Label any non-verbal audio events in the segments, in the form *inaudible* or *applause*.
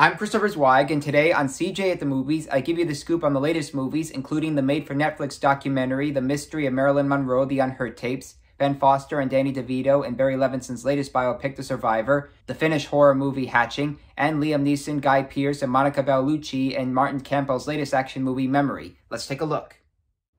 I'm Christopher Zweig, and today on CJ at the Movies, I give you the scoop on the latest movies, including the made for Netflix documentary, The Mystery of Marilyn Monroe, The Unheard Tapes, Ben Foster and Danny DeVito and Barry Levinson's latest biopic, The Survivor, the Finnish horror movie Hatching, and Liam Neeson, Guy Pearce, and Monica Bellucci and Martin Campbell's latest action movie, Memory. Let's take a look.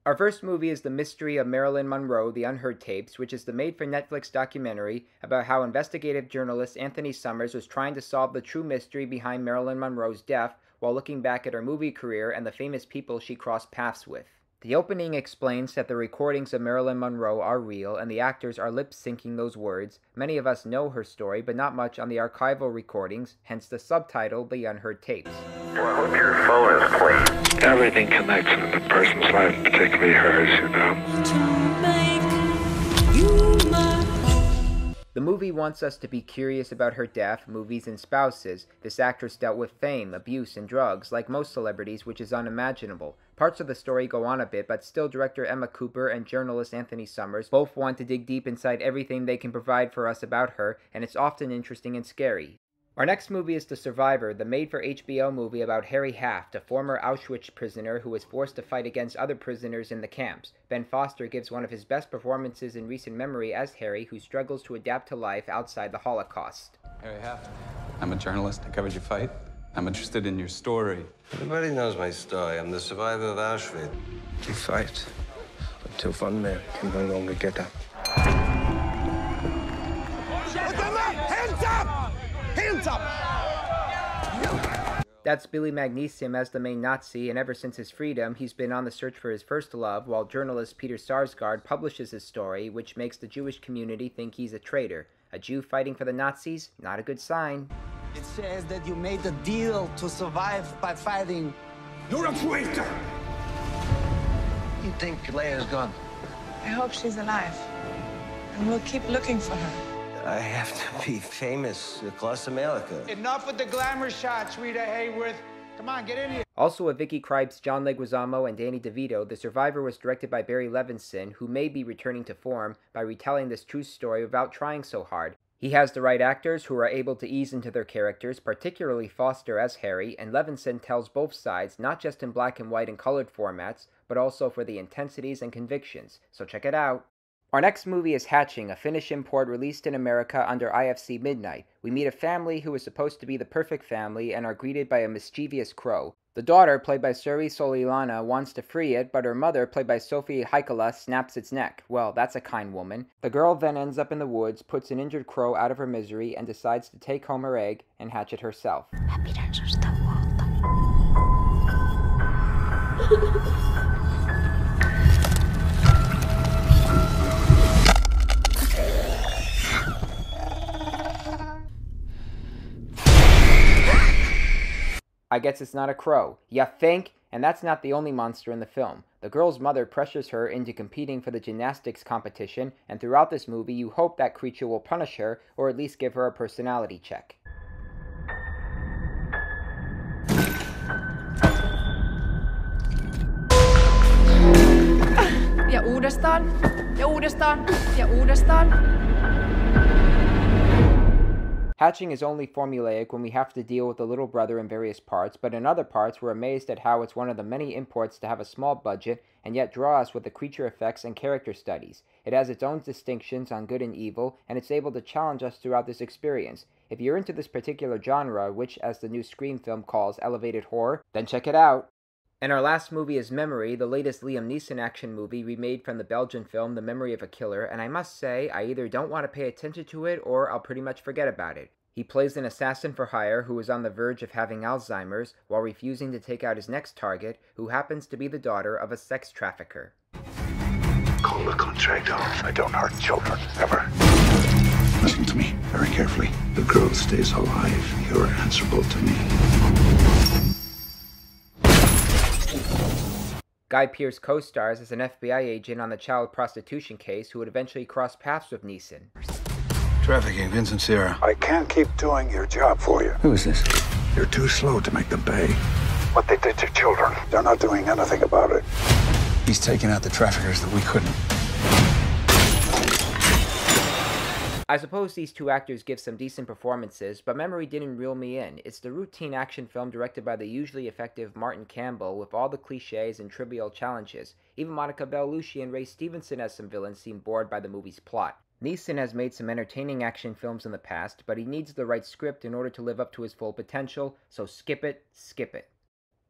Our first movie is The Mystery of Marilyn Monroe, The Unheard Tapes, which is the made for Netflix documentary about how investigative journalist Anthony Summers was trying to solve the true mystery behind Marilyn Monroe's death while looking back at her movie career and the famous people she crossed paths with. The opening explains that the recordings of Marilyn Monroe are real and the actors are lip syncing those words. Many of us know her story, but not much on the archival recordings, hence the subtitle The Unheard Tapes. Well, I hope your phone is clean. Everything connects in a person's life, particularly hers, you know. The movie wants us to be curious about her death, movies, and spouses. This actress dealt with fame, abuse, and drugs, like most celebrities, which is unimaginable. Parts of the story go on a bit, but still director Emma Cooper and journalist Anthony Summers both want to dig deep inside everything they can provide for us about her, and it's often interesting and scary. Our next movie is The Survivor, the made for HBO movie about Harry Haft, a former Auschwitz prisoner who was forced to fight against other prisoners in the camps. Ben Foster gives one of his best performances in recent memory as Harry, who struggles to adapt to life outside the Holocaust. Harry Haft. I'm a journalist. I covered your fight. I'm interested in your story. Everybody knows my story. I'm the survivor of Auschwitz. You fight until one man can no longer get up. That's Billy Magnussen as the main Nazi, and ever since his freedom, he's been on the search for his first love, while journalist Peter Sarsgaard publishes his story, which makes the Jewish community think he's a traitor. A Jew fighting for the Nazis? Not a good sign. It says that you made a deal to survive by fighting. You're a traitor! You think Leia's gone? I hope she's alive. And we'll keep looking for her. I have to be famous across America. Enough with the glamour shots, Rita Hayworth. Come on, get in here. Also with Vicky Krieps, John Leguizamo, and Danny DeVito, The Survivor was directed by Barry Levinson, who may be returning to form by retelling this true story without trying so hard. He has the right actors who are able to ease into their characters, particularly Foster as Harry, and Levinson tells both sides, not just in black and white and colored formats, but also for the intensities and convictions. So check it out. Our next movie is Hatching, a Finnish import released in America under IFC Midnight. We meet a family who is supposed to be the perfect family and are greeted by a mischievous crow. The daughter, played by Suri Solalinna, wants to free it, but her mother, played by Sophie Heikkila, snaps its neck. Well, that's a kind woman. The girl then ends up in the woods, puts an injured crow out of her misery, and decides to take home her egg and hatch it herself. *laughs* I guess it's not a crow. Ya think? And that's not the only monster in the film. The girl's mother pressures her into competing for the gymnastics competition, and throughout this movie, you hope that creature will punish her or at least give her a personality check. Ja uudestaan. Ja uudestaan. Ja uudestaan. Hatching is only formulaic when we have to deal with the little brother in various parts, but in other parts we're amazed at how it's one of the many imports to have a small budget and yet draw us with the creature effects and character studies. It has its own distinctions on good and evil, and it's able to challenge us throughout this experience. If you're into this particular genre, which as the new Scream film calls elevated horror, then check it out. And our last movie is Memory, the latest Liam Neeson action movie remade from the Belgian film The Memory of a Killer, and I must say, I either don't want to pay attention to it or I'll pretty much forget about it. He plays an assassin for hire who is on the verge of having Alzheimer's while refusing to take out his next target, who happens to be the daughter of a sex trafficker. Call the contract off. I don't hurt children, ever. Listen to me very carefully. The girl stays alive. You're answerable to me. Guy Pearce co stars as an FBI agent on the child prostitution case who would eventually cross paths with Neeson. Trafficking, Vincent Serra. I can't keep doing your job for you. Who is this? You're too slow to make them pay. What they did to children, they're not doing anything about it. He's taking out the traffickers that we couldn't. I suppose these two actors give some decent performances, but Memory didn't reel me in. It's the routine action film directed by the usually effective Martin Campbell with all the cliches and trivial challenges. Even Monica Bellucci and Ray Stevenson as some villains seem bored by the movie's plot. Neeson has made some entertaining action films in the past, but he needs the right script in order to live up to his full potential, so skip it, skip it.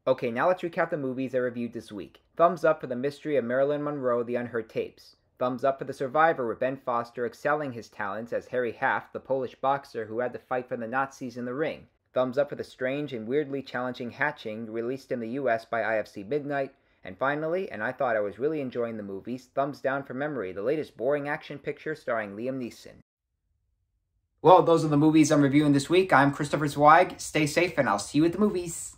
Okay, now let's recap the movies I reviewed this week. Thumbs up for The Mystery of Marilyn Monroe, The Unheard Tapes. Thumbs up for The Survivor, with Ben Foster excelling his talents as Harry Haft, the Polish boxer who had to fight for the Nazis in the ring. Thumbs up for the strange and weirdly challenging Hatching, released in the US by IFC Midnight. And finally, and I thought I was really enjoying the movies, thumbs down for Memory, the latest boring action picture starring Liam Neeson. Well, those are the movies I'm reviewing this week. I'm Christopher Zweig. Stay safe, and I'll see you at the movies.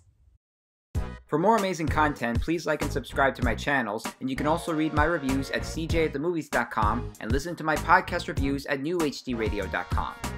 For more amazing content, please like and subscribe to my channels, and you can also read my reviews at cjatthemovies.com and listen to my podcast reviews at newhdradio.com.